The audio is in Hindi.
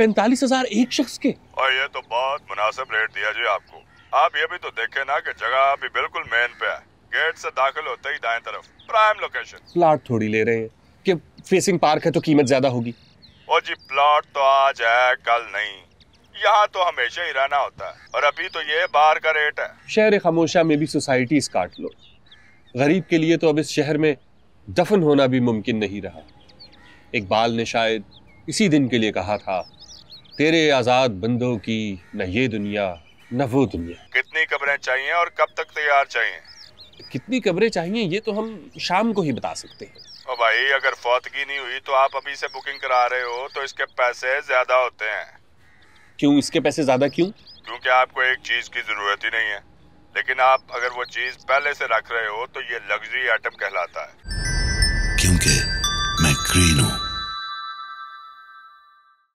पैंतालीस हज़ार एक शख्स के। और ये तो बहुत मुनासिब रेट दिया जी आपको। आप ये भी तो देखे ना कि जगह अभी बिल्कुल मेन पे है। गेट से दाखिल होते ही दाएँ तरफ़ प्राइम लोकेशन प्लाट थोड़ी ले रहे हैं कि फेसिंग पार्क है तो कीमत ज़्यादा होगी। और जी प्लॉट तो आज है कल नहीं। यहाँ तो हमेशा ही रहना होता है। और अभी तो ये बाहर का रेट है। शहर खामोशा में भी सोसाइटीज काट लो गरीब के लिए तो अब इस शहर में दफन होना भी मुमकिन नहीं रहा। इकबाल ने शायद इसी दिन के लिए कहा था तेरे आज़ाद बंदों की न ये दुनिया न वो दुनिया। कितनी कब्रें चाहिए और कब तक तैयार चाहिए? कितनी कब्रें चाहिए ये तो हम शाम को ही बता सकते हैं। ओ भाई अगर फौतगी नहीं हुई तो आप अभी से बुकिंग करा रहे हो तो इसके पैसे ज़्यादा होते हैं। क्यों इसके पैसे ज़्यादा क्यों? क्योंकि आपको एक चीज़ की ज़रूरत ही नहीं है। लेकिन आप अगर वो चीज़ पहले से रख रहे हो तो ये लग्जरी आइटम कहलाता है। क्योंकि